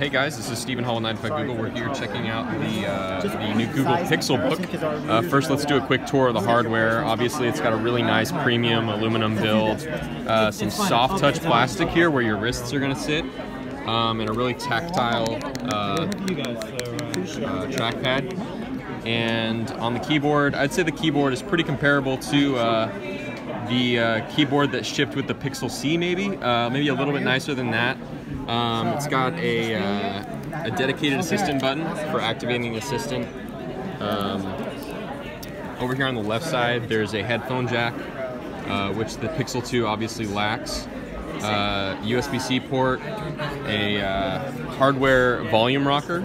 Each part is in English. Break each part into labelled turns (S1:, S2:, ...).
S1: hey guys, this is Stephen Hall 9to5Google. We're here checking out the, uh, the new Google Pixelbook. Uh, first, let's do a quick tour of the hardware. Obviously, it's got a really nice premium aluminum build, uh, some soft touch plastic here where your wrists are going to sit, um, and a really tactile uh, uh, trackpad. And on the keyboard, I'd say the keyboard is pretty comparable to uh, the uh, keyboard that shipped with the Pixel C, maybe. Uh, maybe a little bit nicer than that. Um, it's got a, uh, a dedicated assistant button for activating the Assistant. Um, over here on the left side, there's a headphone jack, uh, which the Pixel 2 obviously lacks. Uh, USB-C port, a uh, hardware volume rocker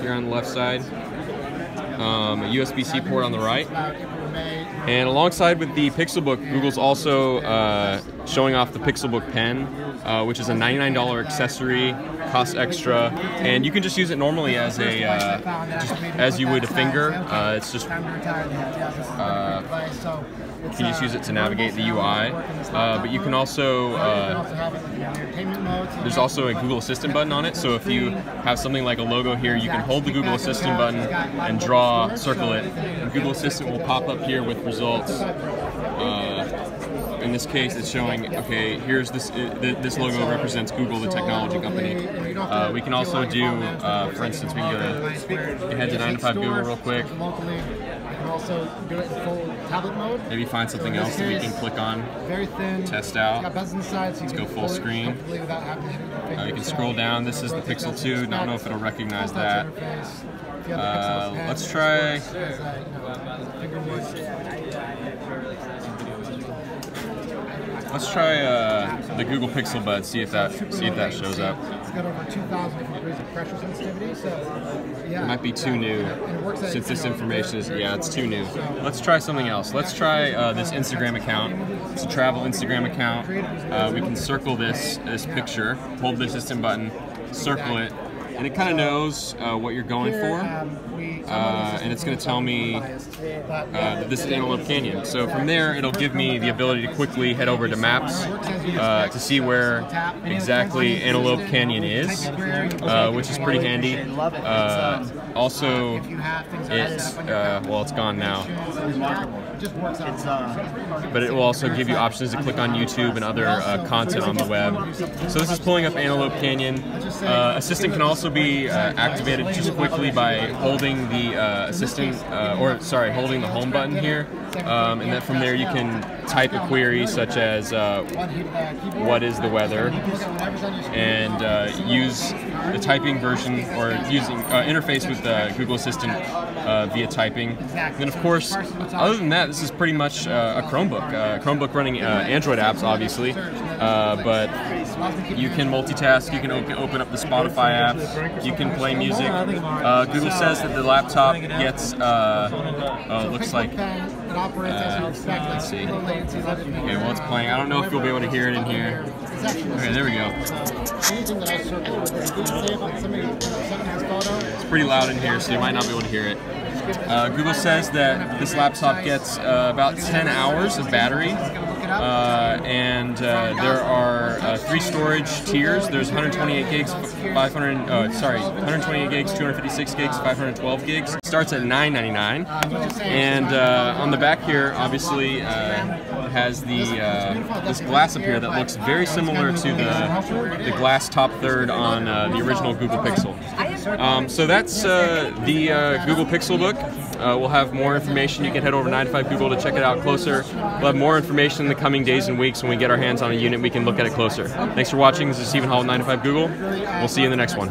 S1: here on the left side, um, a USB-C port on the right, and alongside with the Pixelbook, Google's also uh, showing off the Pixelbook Pen, uh, which is a $99 accessory, costs extra, and you can just use it normally as a uh, just as you would a finger. Uh, it's just uh, you can just use it to navigate the UI, uh, but you can also there's also a Google Assistant button on it. So if you have something like a logo here, you can hold the Google Assistant button and draw, circle it, and Google Assistant will pop up here with results. Uh, in this case, it's showing, okay, here's this, this logo represents Google, the technology company. Uh, we can also do, uh, for instance, we can go to, head to 9to5Google real quick.
S2: also do it in full tablet mode.
S1: Maybe find something else that we can click on.
S2: Very thin.
S1: Test out. Let's go full screen. Uh, you can scroll down. This is the Pixel 2. Don't know if it'll recognize that. Uh, let's try. Let's try uh, the Google Pixel Bud. See if that see if that shows up.
S2: It's got over 2,000 degrees of pressure sensitivity, so yeah.
S1: It might be too new. Since this information is yeah, it's too new. Let's try something else. Let's try uh, this Instagram account. It's a travel Instagram account. Uh, we can circle this this picture, hold the assistant button, circle it, and it kind of knows uh, what you're going for, uh, and it's going to tell me uh, that this is Antelope Canyon. So from there, it'll give me the ability to quickly head over to Maps uh, to see where exactly Antelope Canyon is, uh, which is pretty handy. Uh, also, it well, it's gone now. But it will also give you options to click on YouTube and other content on the web. So this is pulling up Antelope Canyon. Assistant can also be uh, activated just quickly by holding the uh, assistant, uh, or sorry, holding the home button here, um, and then from there you can type a query such as uh, "What is the weather?" and uh, use the typing version or using uh, interface with the Google Assistant via typing. And then of course, other than that, this is pretty much a Chromebook. Chromebook running Android apps, obviously, but you can multitask. You can open up the Spotify app. You can play music. Uh, Google says that the laptop gets, uh, oh, it looks like, uh, let's see. Okay, well, it's playing. I don't know if you'll be able to hear it in here. Okay, there we go. It's pretty loud in here, so you might not be able to hear it. Uh, Google says that this laptop gets uh, about 10 hours of battery and uh, there are uh, three storage tiers. There's 128 gigs, 500, uh, sorry, 128 gigs, 256 gigs, 512 gigs. Starts at 9.99, and uh, on the back here, obviously uh, has the this glass up here that looks very similar to the the glass top third on the original Google Pixel. Um, so that's the Google Pixelbook. Uh, we'll have more information. You can head over to 9to5Google to check it out closer. We'll have more information in the coming days and weeks when we get our hands on a unit. We can look at it closer. Thanks for watching. This is Stephen Hall 9to5Google. We'll see you in the next one.